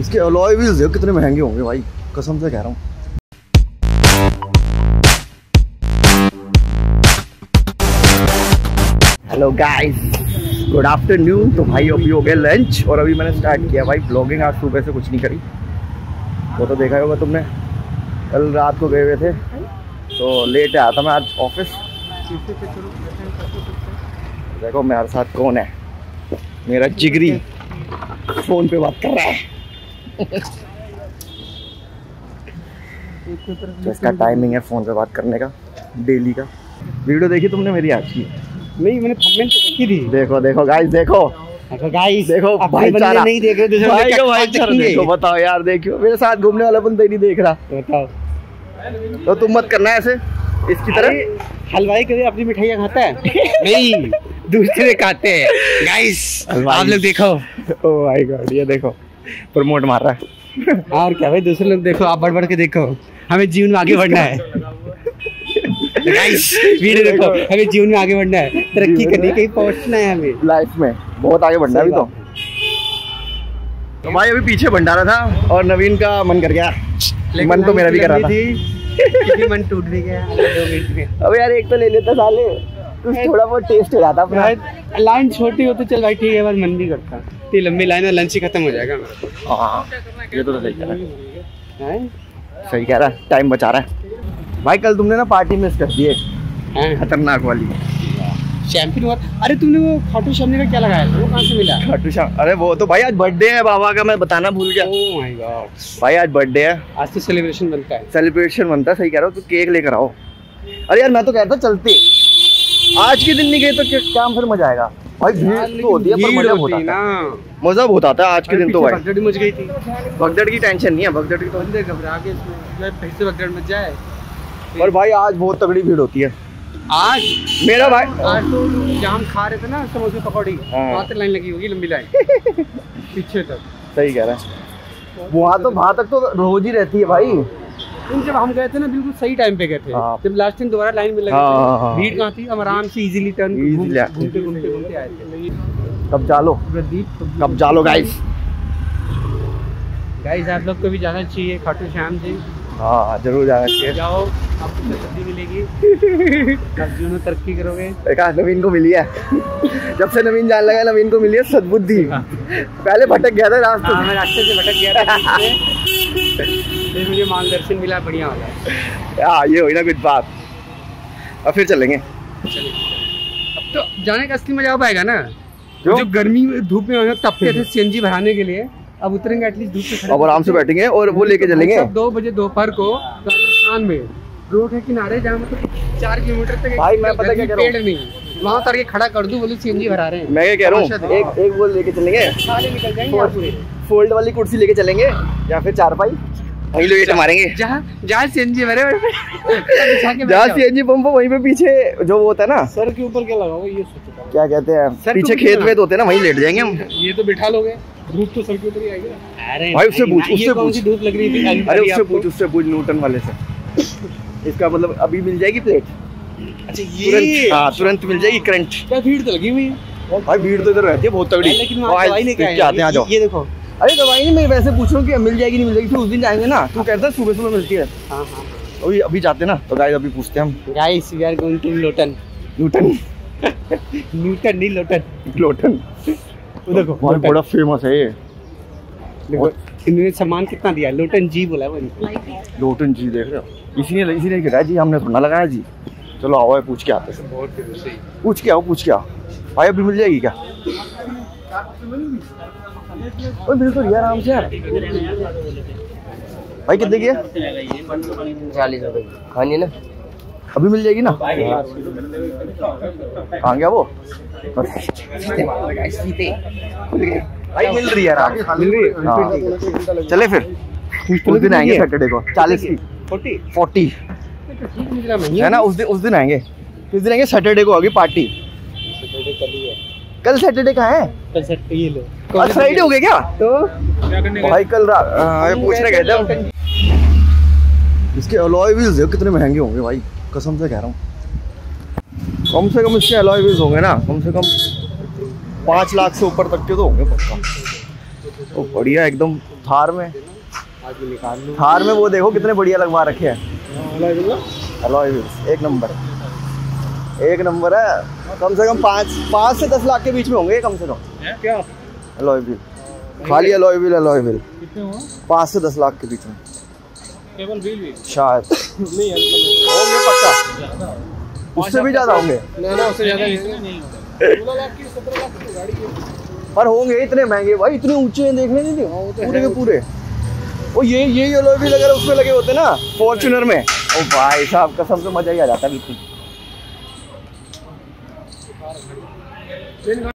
इसके alloy wheels देखो कितने महँगे होंगे भाई। कसम से कह रहा हूँ। हेलो गाइस गुड आफ्टरनून तो भाई अभी हो गया लंच और अभी मैंने स्टार्ट किया भाई ब्लॉगिंग आज सुबह से कुछ नहीं करी। वो तो देखा होगा तुमने। कल रात को गए हुए थे। तो लेट आया था मैं आज ऑफ़िस देखो मेरे साथ कौन है। मेरा जिगरी। फ़ोन पे बात कर रहा है। तो इसका टाइमिंग है फ़ोन पे बात करने का डेली का। वीडियो देखी तुमने मेरी आज की? नहीं मैंने थंबनेल तो देखी थी। देखो देखो गाइस देखो। अच्छा गाइस देखो भाईचारा। बंदे नहीं देख रहे भाई का भाईचारा देखो बताओ यार देखियो। मेरे साथ घूमने वाला बंदा ही नहीं देख रहा। बताओ। तो तुम मत करना ऐसे इसकी तरह। हलवाई कभी अपनी मिठाइयाँ खाता है? नहीं दूसरे खाते हैं। गाइस आप लोग देखो। ओ माय गॉड ये देखो। प्रमोट मार रहा है। और क्या भाई दूसरे लोग देखो आप बढ़ बढ़ के देखो। हमें जीवन में आगे बढ़ना है। वीडियो देखो। हमें जीवन में आगे बढ़ना है। तरक्की करनी कहीं पहुँचना है हमें। लाइफ में बहुत आगे बढ़ना है अभी तो। तो भाई अभी पीछे भंडारा था और नवीन का मन कर गया। मन तो मेरा भी कर रहा था। मन टूट भी गया। अबे यार एक तो ले लेता साले। थोड़ा बहुत टेस्ट हो जाता यार लाइन छोटी हो तो चल भाई ठीक है बस मन नहीं करता। इतनी लंबी लाइन है लंच ही खत्म हो जाएगा। हाँ ये तो सही कह रहा है। हैं? सही कह रहा है टाइम बचा रहा है। भाई कल तुमने ना पार्टी मिस कर दी है। हैं? खतरनाक वाली। चैंपियन हुआ। अरे तुमने वो खाटू श्याम का क्या लगाया? था वो कहाँ से मिला? खाटू श्याम अरे वो तो भाई आज बर्थडे है बाबा का मैं बताना भूल गया। ओह माय गॉड भाई आज बर्थडे है। आज तो सेलिब्रेशन बनता है। सेलिब्रेशन बनता है सही कह रहा हो तो केक लेकर आओ। अरे यार मैं तो कहता चलते। आज के दिन नहीं गए तो क्या फिर मज़ा आएगा? भाई भीड़ तो होती है पर मज़ा बहुत आता है। मज़ा बहुत आता है आज के दिन तो भाई। भगदड़ी मच गई थी। भगदड़ की टेंशन नहीं है भगदड़ की तो बंदे घबरा के इसमें फिर से भगदड़ मच जाए। और भाई आज बहुत तगड़ी भीड़ होती है। आज? मेरा भाई आज तो जाम खा रहे थे ना समोसे पकौड़ी। वहाँ तक लाइन लगी होगी लंबी लाइन। पीछे तक। सही कह रहा है। वहाँ तो वहाँ तक तो रोज ही रहती है भाई। तुम जब हम गए थे ना बिल्कुल सही टाइम पे गए थे। हाँ। जब लास्ट टाइम दोबारा लाइन में लगे हाँ, हाँ, थे। भीड़ कहाँ थी? हम आराम से इजीली टर्न घूमते घूमते घूमते आए थे। कब चालो प्रदीप कब चालो गाइस गाइस आप लोग को भी जाना चाहिए खाटू श्याम जी। हाँ ज़रूर जाना चाहिए। जाओ आपको सब्ज़ी मिलेगी। सब्जियों में तरक्की करोगे। नवीन को मिली है। जब से नवीन जान लगा नवीन को मिली है सद्बुद्धि। पहले भटक गया था रास्ते से। रास्ते से भटक गया था। फिर मुझे मार्गदर्शन मिला बढ़िया वाला हाँ ये हुई ना कुछ बात। अब फिर चलेंगे। अब तो जाने का असली मज़ा अब आएगा ना? क्यों? जो गर्मी में धूप में तपते थे सीएनजी भराने के लिए। अब उतरेंगे एटलीस्ट धूप से अब आराम से बैठेंगे और वो लेके चलेंगे। दो बजे दोपहर को राजस्थान में रोड के किनारे जहाँ मतलब चार किलोमीटर तक भाई, मैं पता क्या पेड़ नहीं वहाँ उतर के खड़ा कर दूँ बोले सीएनजी भरा रहे हैं। मैं ये कह रहा हूँ? एक एक वो लेके चलेंगे। निकल जाएँगे फोल्ड वाली कुर्सी लेके चलेंगे या फिर चारपाई? वहीं लोग ये मारेंगे। जहाँ जहाँ सीएनजी भरे हुए बिछा के बैठ जहाँ जाओ। पंप वहीं पे पीछे जो वो होता है ना। सर के ऊपर क्या लगाओ ये सोचो। क्या कहते हैं? सर पीछे खेत वेत होते हैं ना वहीं लेट जाएँगे हम। ये तो बिठा लोगे। धूप तो सर के ऊपर ही आएगी अरे भाई, उससे पूछ, उससे पूछ। धूप लग रही थी अरे उससे पूछ उससे पूछ न्यूटन वाले से। इसका मतलब अभी मिल जाएगी प्लेट अच्छा तुरंत हाँ तुरंत मिल जाएगी करंट क्या भीड़ तो लगी हुई है? भाई भीड़ तो इधर रहती है बहुत तगड़ी। लेकिन आते हैं आ जाओ। ये देखो। अरे दवाई नहीं मैं वैसे पूछ रहा हूँ कि मिल जाएगी नहीं मिल जाएगी फिर उस दिन जाएँगे ना। तू कहता है सुबह सुबह मिलती है। हाँ हाँ। अभी अभी जाते ना तो गाइस अभी पूछते हैं हम। Guys we are going to Luton Newton Newton नहीं लोटन लोटन देखो बहुत बड़ा फ़ेमस है ये। देखो इन्होंने सामान कितना दिया? लोटन जी बोला वो लोटन जी देख रहे हो। इसी ने इसी ने गिराया जी हमने थोड़ा लगाया जी। चलो आओ पूछ के आते हैं। बहुत पूछ के आओ पूछ के आओ। भाई अभी मिल जाएगी क्या? तो रही है आराम से यार। भाई कितने की है? चालीस रुपए खानी ना? अभी मिल जाएगी ना? कहाँ गया वो? भाई मिल रही है यार मिल रही है? हाँ। चले फिर। उस दिन आएँगे सैटरडे को। चालीस की। फोर्टी। फोर्टी। है ना? उस दिन उस दिन आएँगे। उस दिन आएँगे सैटरडे को होगी पार्टी कल सैटरडे का है? कल सेट ये लो। फ्राइडे हो गया क्या? तो भाई कल रात हाँ, पूछने गए थे इसके अलॉय व्हील्स देखो कितने महँगे होंगे भाई कसम से कह रहा हूँ। कम से कम इसके अलॉय व्हील्स होंगे ना कम से कम पाँच लाख से ऊपर तक के तो होंगे पक्का। ओ बढ़िया एकदम थार में। आज निकाल लो थार में वो देखो कितने बढ़िया लगवा रखे हैं। अलॉय व्हील्स एक नंबर। एक नंबर है कम से कम पाँच पाँच से दस लाख के बीच में होंगे कम से कम। क्या? अलॉय व्हील खाली अलॉय व्हील अलॉय व्हील पाँच से दस लाख के बीच में। केवल व्हील भी शायद। नहीं होंगे पक्का। उससे भी ज़्यादा होंगे। ना ना उससे ज़्यादा नहीं लाख की सत्रह लाख की गाड़ी पर होंगे इतने महँगे। भाई इतने ऊँचे हैं देखने नहीं हाँ, तो थे पूरे। के पूरे। ओ ये ये येलो भी अगर उसमें लगे होते ना फॉर्च्यूनर में। ओ भाई साहब कसम से मज़ा ही आ जाता बिल्कुल।